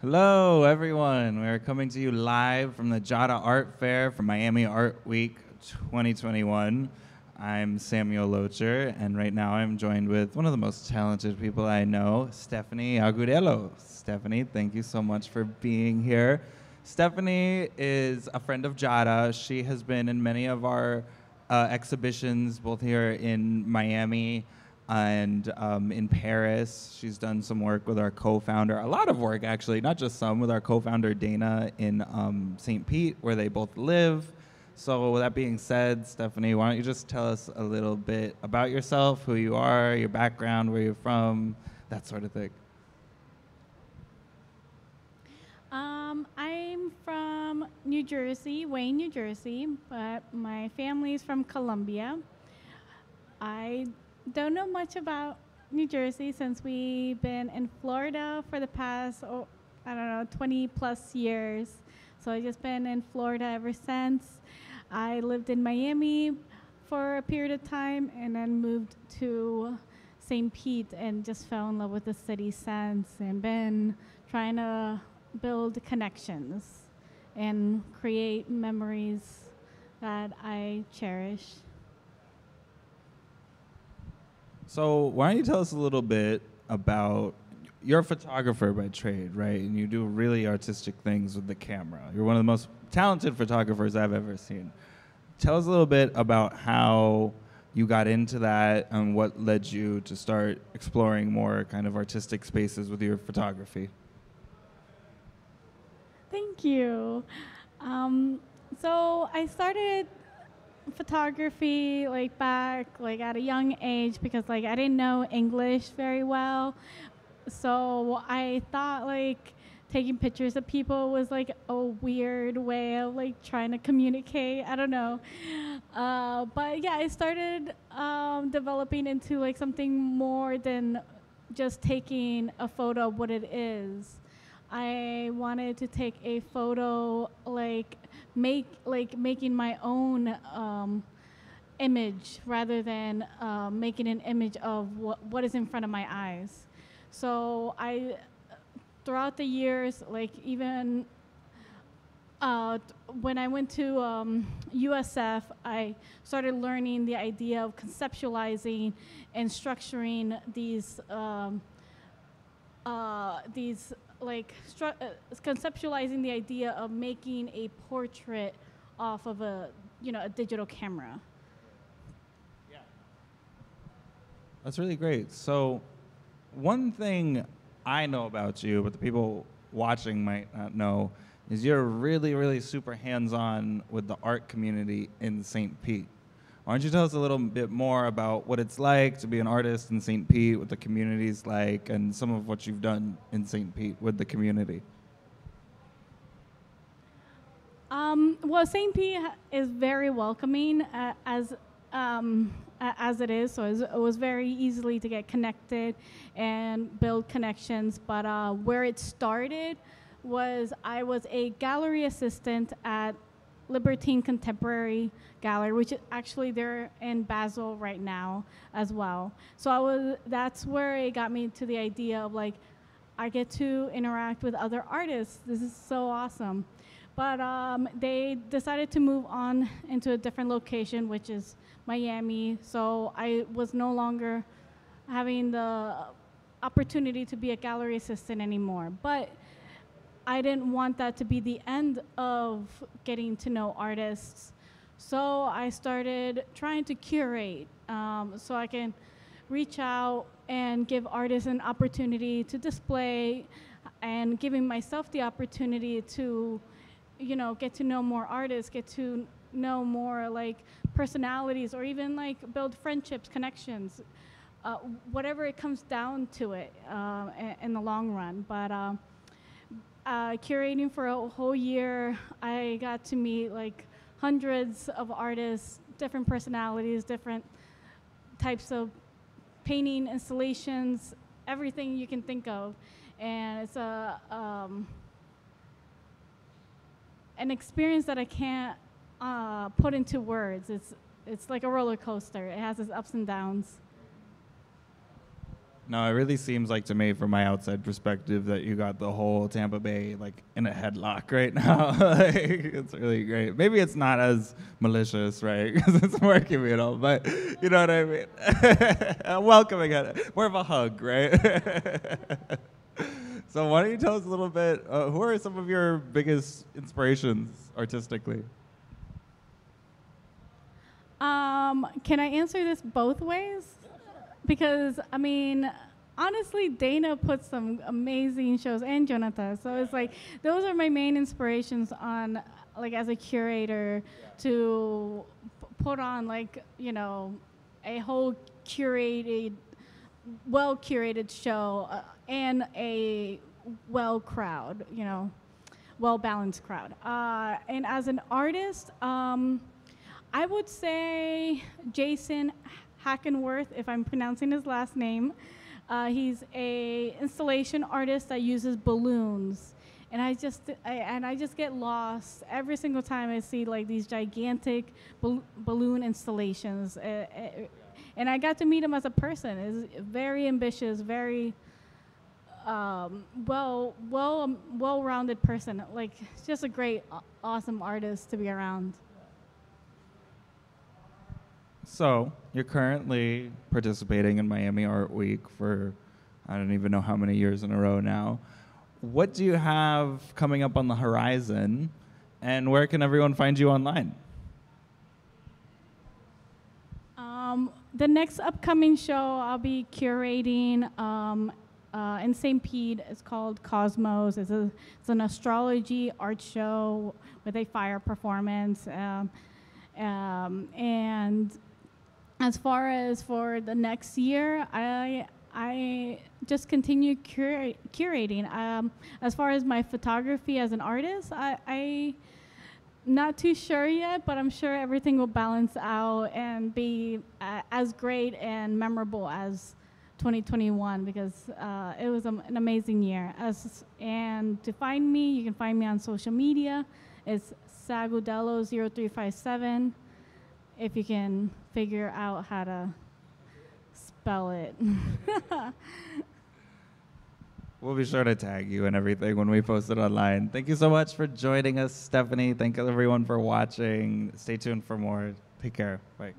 Hello, everyone. We're coming to you live from the Jada Art Fair for Miami Art Week 2021. I'm Samuel Locher, and right now I'm joined with one of the most talented people I know, Stephanie Agudelo. Stephanie, thank you so much for being here. Stephanie is a friend of Jada. She has been in many of our uh, exhibitions, both here in Miami and um, in Paris. She's done some work with our co-founder, a lot of work actually, not just some, with our co-founder Dana in um, St. Pete, where they both live. So with that being said, Stephanie, why don't you just tell us a little bit about yourself, who you are, your background, where you're from, that sort of thing. Um, I'm from New Jersey, Wayne, New Jersey, but my family's from Colombia. I don't know much about New Jersey since we've been in Florida for the past, oh, I don't know, 20 plus years. So I've just been in Florida ever since. I lived in Miami for a period of time and then moved to St. Pete and just fell in love with the city since and been trying to build connections and create memories that I cherish. So why don't you tell us a little bit about you're a photographer by trade, right? And you do really artistic things with the camera. You're one of the most talented photographers I've ever seen. Tell us a little bit about how you got into that and what led you to start exploring more kind of artistic spaces with your photography. Thank you. Um, so I started photography like back like at a young age because like I didn't know English very well. So I thought like taking pictures of people was like a weird way of like trying to communicate. I don't know. Uh, but yeah, I started um, developing into like something more than just taking a photo of what it is. I wanted to take a photo like make like making my own um, image rather than uh, making an image of what, what is in front of my eyes. So I, throughout the years, like even uh, when I went to um, USF, I started learning the idea of conceptualizing and structuring these um, uh, these like uh, conceptualizing the idea of making a portrait off of a you know a digital camera. Yeah. That's really great. So, one thing I know about you, but the people watching might not know, is you're really, really super hands-on with the art community in St. Pete. Why don't you tell us a little bit more about what it's like to be an artist in St. Pete, what the community's like, and some of what you've done in St. Pete with the community? Um, well, St. Pete is very welcoming uh, as um, as it is, so it was very easily to get connected and build connections. But uh, where it started was I was a gallery assistant at Libertine Contemporary Gallery, which is actually they're in Basel right now as well. So I was that's where it got me to the idea of like I get to interact with other artists. This is so awesome. But um, they decided to move on into a different location, which is Miami. So I was no longer having the opportunity to be a gallery assistant anymore. But I didn't want that to be the end of getting to know artists. So I started trying to curate um, so I can reach out and give artists an opportunity to display and giving myself the opportunity to, you know, get to know more artists, get to know more like personalities or even like build friendships, connections, uh, whatever it comes down to it uh, in the long run. But uh, uh, curating for a whole year, I got to meet like hundreds of artists, different personalities, different types of painting installations, everything you can think of, and it's a um, an experience that I can't uh, put into words. It's it's like a roller coaster. It has its ups and downs. No, it really seems like to me, from my outside perspective, that you got the whole Tampa Bay like in a headlock right now. like, it's really great. Maybe it's not as malicious, right? Because it's more communal, but you know what I mean. Welcoming it, more of a hug, right? so why don't you tell us a little bit? Uh, who are some of your biggest inspirations artistically? Um, can I answer this both ways? Because I mean, honestly, Dana puts some amazing shows, and Jonathan. So it's like those are my main inspirations on, like, as a curator, to p- put on like you know, a whole curated, well curated show uh, and a well crowd. You know, well balanced crowd. Uh, and as an artist. Um, I would say Jason Hackenwerth, if I'm pronouncing his last name. Uh, he's a installation artist that uses balloons, and I just I, and I just get lost every single time I see like these gigantic bal- balloon installations. Uh, uh, and I got to meet him as a person. Is very ambitious, very um, well well um, well-rounded person. Like just a great, awesome artist to be around. So you're currently participating in Miami Art Week for I don't even know how many years in a row now. What do you have coming up on the horizon, and where can everyone find you online? Um, the next upcoming show I'll be curating um, uh, in St. Pete is called Cosmos. It's, a, it's an astrology art show with a fire performance. Um, um, and as far as for the next year, I I just continue cura- curating. Um, as far as my photography as an artist, I, I not too sure yet, but I'm sure everything will balance out and be uh, as great and memorable as 2021 because uh, it was an amazing year. As and to find me, you can find me on social media. It's Sagudelo0357. If you can figure out how to spell it. We'll be sure to tag you and everything when we post it online. Thank you so much for joining us, Stephanie. Thank everyone for watching. Stay tuned for more. Take care. Bye.